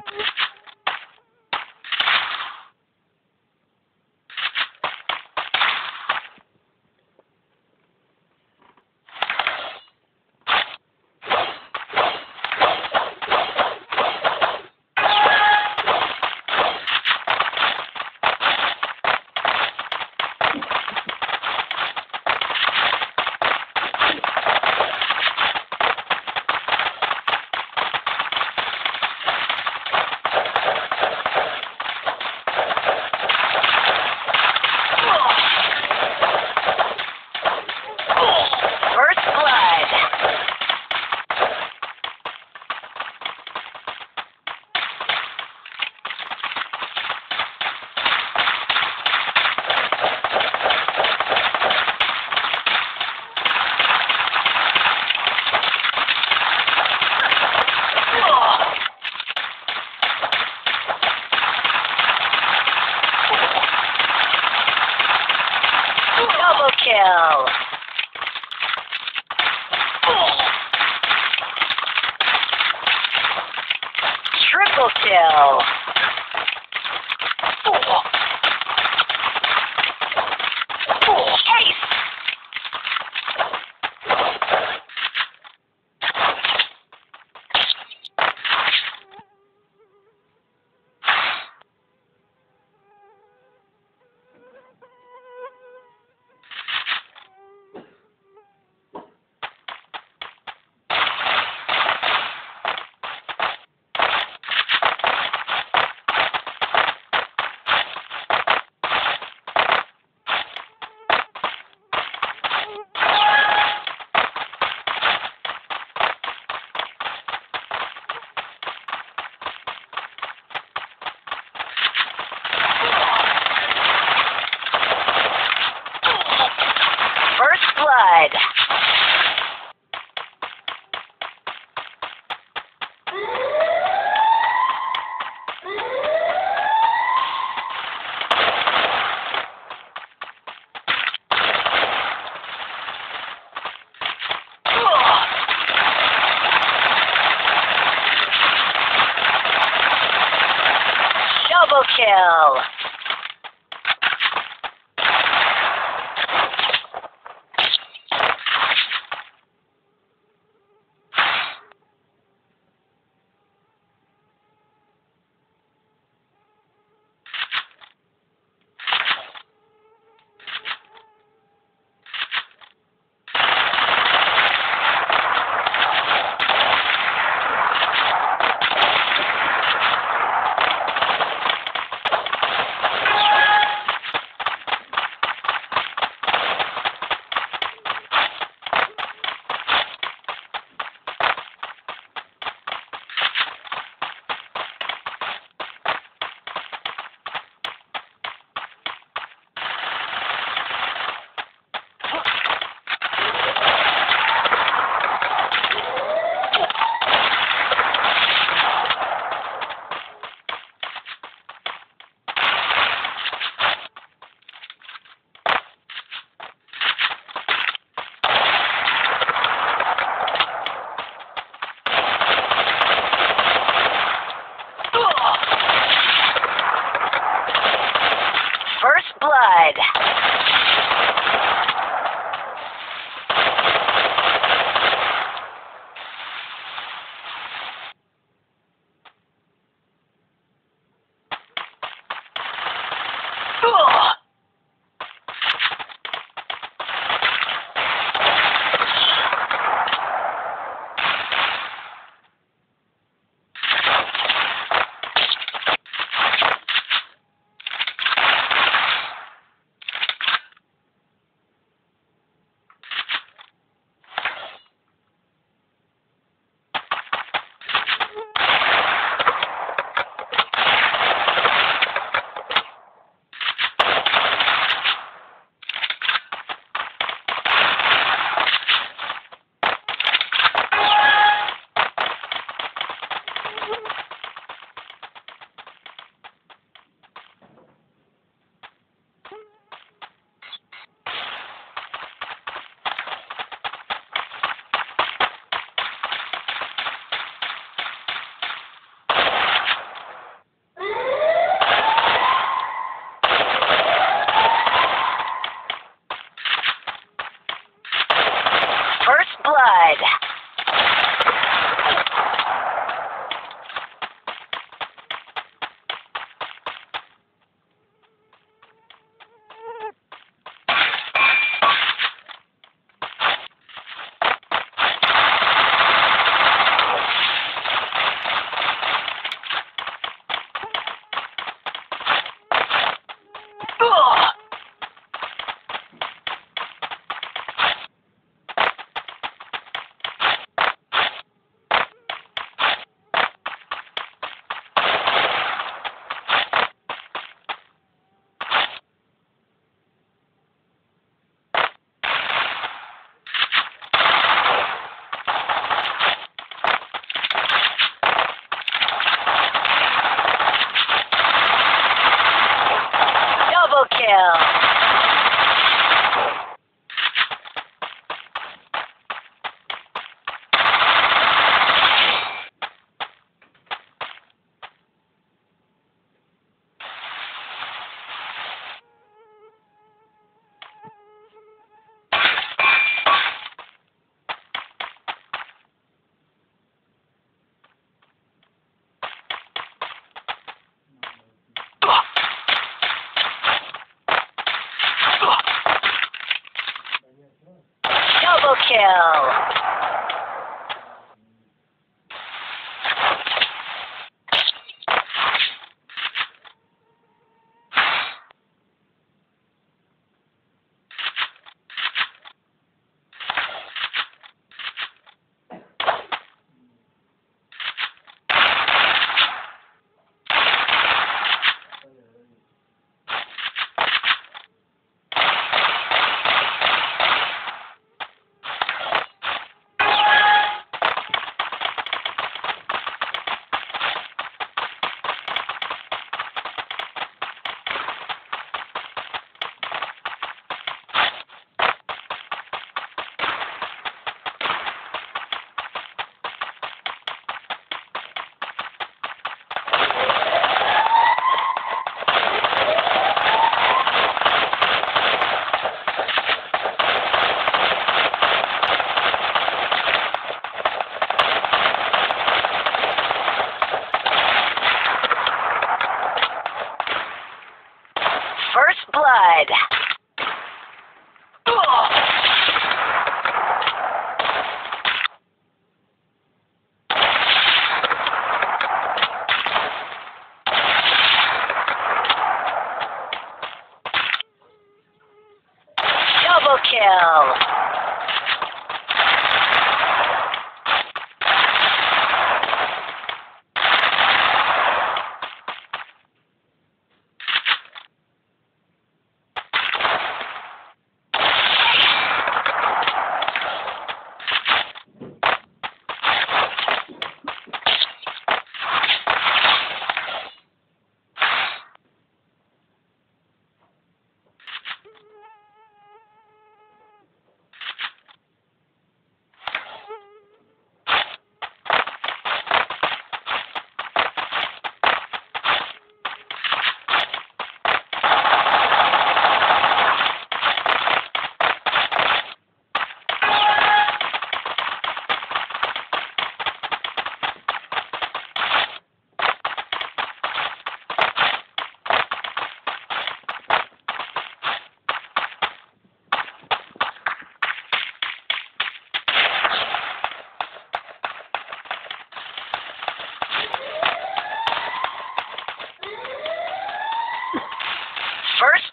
First blood. Double kill. Blood. Double kill.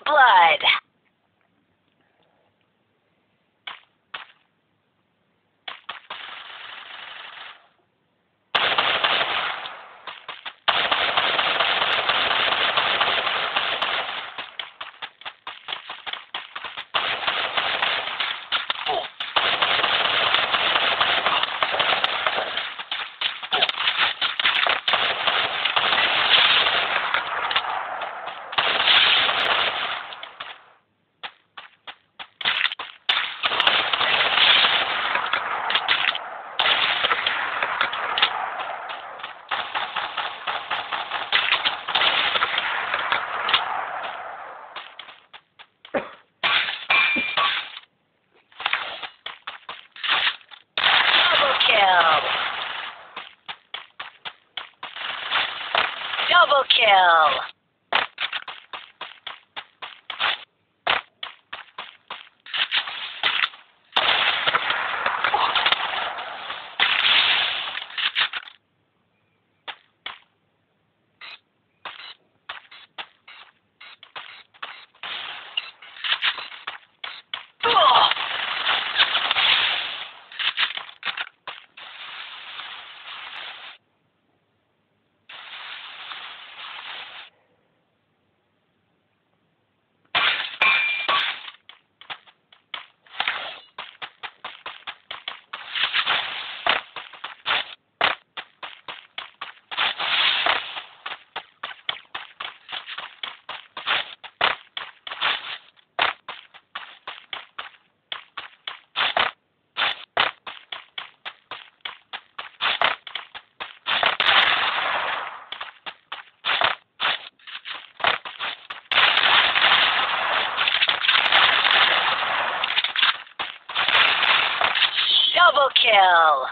Blood. Kill.